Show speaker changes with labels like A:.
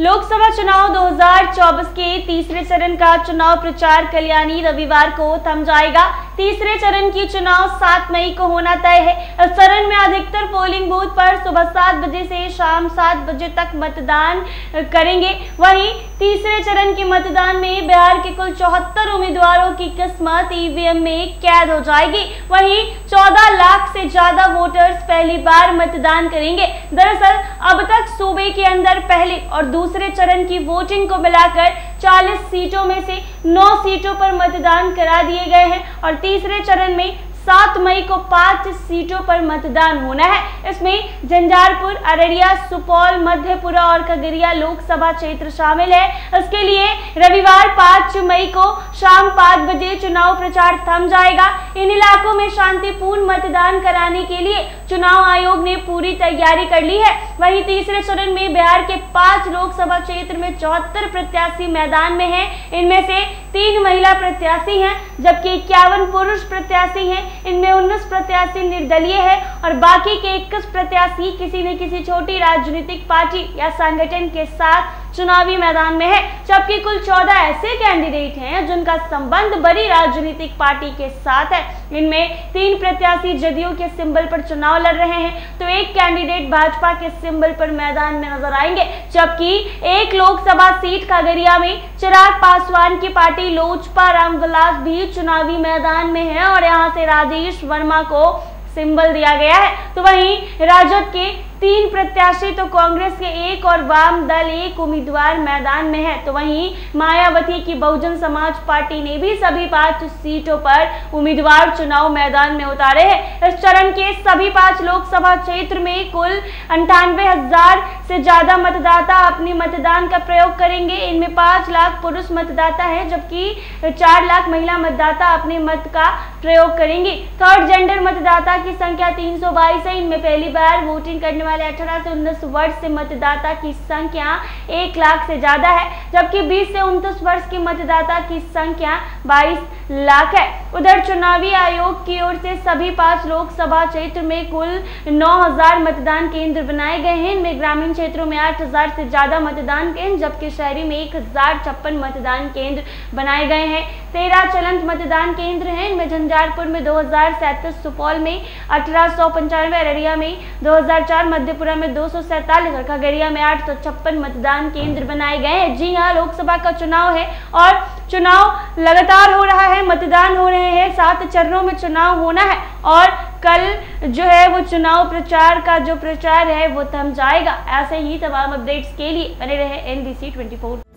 A: लोकसभा चुनाव 2024 के तीसरे चरण का चुनाव प्रचार कल्याणी रविवार को थम जाएगा। तीसरे चरण की चुनाव 7 मई को होना तय है। इस चरण में अधिकतर पोलिंग बूथ पर सुबह सात बजे से शाम सात बजे तक मतदान करेंगे। वहीं तीसरे चरण के मतदान में बिहार के कुल चौहत्तर उम्मीदवारों की किस्मत ईवीएम में कैद हो जाएगी। वहीं 14 लाख से ज़्यादा वोटर्स पहली बार मतदान करेंगे। दरअसल, अब तक सूबे के अंदर पहले और दूसरे चरण की वोटिंग को मिलाकर 40 सीटों में से 9 सीटों पर मतदान करा दिए गए हैं और तीसरे चरण में सात मई को पाँच सीटों पर मतदान होना है। इसमें झंझारपुर, अररिया, सुपौल, मध्यपुरा और खगड़िया लोकसभा क्षेत्र शामिल है। इसके लिए रविवार पाँच मई को शाम पाँच बजे चुनाव प्रचार थम जाएगा। इन इलाकों में शांतिपूर्ण मतदान कराने के लिए चुनाव आयोग ने पूरी तैयारी कर ली है। वहीं तीसरे चरण में बिहार के पाँच लोकसभा क्षेत्र में चौहत्तर प्रत्याशी मैदान में हैं। इनमें से तीन महिला प्रत्याशी हैं, जबकि इक्यावन पुरुष प्रत्याशी हैं। इनमें उन्नीस प्रत्याशी निर्दलीय है और बाकी के इक्कीस प्रत्याशी किसी न किसी छोटी राजनीतिक पार्टी या संगठन के साथ चुनावी मैदान में है, जबकि कुल चौदह ऐसे कैंडिडेट हैं जिनका संबंध बड़ी राजनीतिक पार्टी के साथ है। इनमें तीन प्रत्याशी जदयू के सिंबल पर चुनाव लड़ रहे हैं तो एक कैंडिडेट भाजपा के सिंबल पर मैदान में नज़र आएँगे, जबकि एक लोकसभा सीट खगड़िया में चिराग पासवान की पार्टी लोजपा रामविलास भी चुनावी मैदान में है और यहाँ से राजेश वर्मा को सिंबल दिया गया है। तो वहीं राजद के तीन प्रत्याशी तो कांग्रेस के एक और वाम दल, एक उम्मीदवार मैदान में है। तो वहीं मायावती की बहुजन समाज पार्टी ने भी सभी पाँच सीटों पर उम्मीदवार चुनाव मैदान में उतारे हैं। इस चरण के सभी पाँच लोकसभा क्षेत्र में कुल अंठानवे हज़ार से ज़्यादा मतदाता अपने मतदान का प्रयोग करेंगे। इनमें पाँच लाख पुरुष मतदाता है, जबकि चार लाख महिला मतदाता अपने मत का प्रयोग करेंगे। थर्ड जेंडर मतदाता की संख्या तीन सौ बाईस है। इनमें पहली बार वोटिंग करने वाले 18 से 19 वर्ष से मतदाता की संख्या एक लाख से ज़्यादा है, जबकि 20 से उन्तीस वर्ष के मतदाता की संख्या 22 लाख है। उधर चुनावी आयोग की ओर से सभी पाँच लोकसभा क्षेत्र में कुल 9000 मतदान केंद्र बनाए गए हैं। इनमें ग्रामीण क्षेत्रों में 8000 से ज़्यादा मतदान केंद्र, जबकि शहरी में एक हज़ार छप्पन मतदान केंद्र बनाए गए हैं। तेरह चलंत मतदान केंद्र हैं। इनमें झंझारपुर में दो सुपौल में अठारह सौ अररिया में 2004 मध्यपुरा में दो और खगड़िया में आठ सौ छप्पन मतदान केंद्र बनाए गए हैं। जी हाँ लोकसभा का चुनाव है और चुनाव लगातार हो रहा है, मतदान हो रहे हैं, सात चरणों में चुनाव होना है और कल जो है वो चुनाव प्रचार का जो प्रचार है वो थम जाएगा। ऐसे ही तमाम अपडेट्स के लिए बने रहे एनबीसी 24